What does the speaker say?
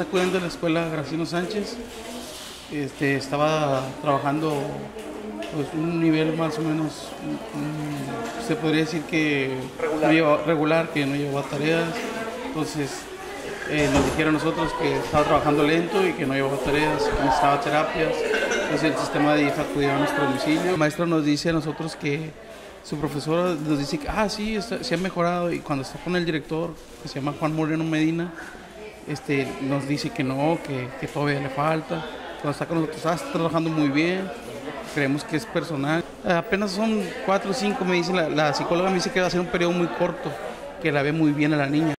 Acudiendo de la escuela Gracino Sánchez, este, estaba trabajando pues, un nivel más o menos, mm, se podría decir que no llevaba- regular, que no llevaba tareas. Entonces eh, nos dijeron nosotros que estaba trabajando lento y que no llevaba tareas, que necesitaba terapias. Entonces el sistema de IFA acudió a nuestro domicilio. El maestro nos dice a nosotros que su profesora nos dice que, ah, sí, está- se ha mejorado. Y cuando está con el director, que se llama Juan Moreno Medina, este, nos dice que no, que, que todavía le falta. Cuando está con nosotros, ah, está trabajando muy bien, creemos que es personal. Apenas son cuatro o cinco, me dice la, la psicóloga, me dice que va a ser un periodo muy corto, que la ve muy bien a la niña.